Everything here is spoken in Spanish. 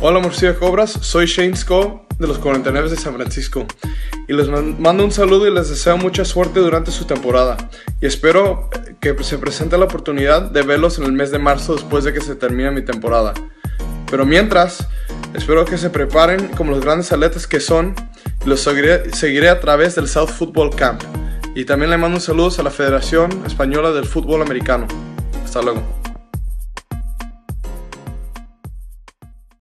Hola Murcia Cobras, soy Shane Sco de los 49 de San Francisco y les mando un saludo y les deseo mucha suerte durante su temporada y espero que se presente la oportunidad de verlos en el mes de marzo después de que se termine mi temporada. Pero mientras, espero que se preparen como los grandes atletas que son y los seguiré, seguiré a través del South Football Camp. Y también le mando un saludo a la Federación Española del Fútbol Americano. Hasta luego.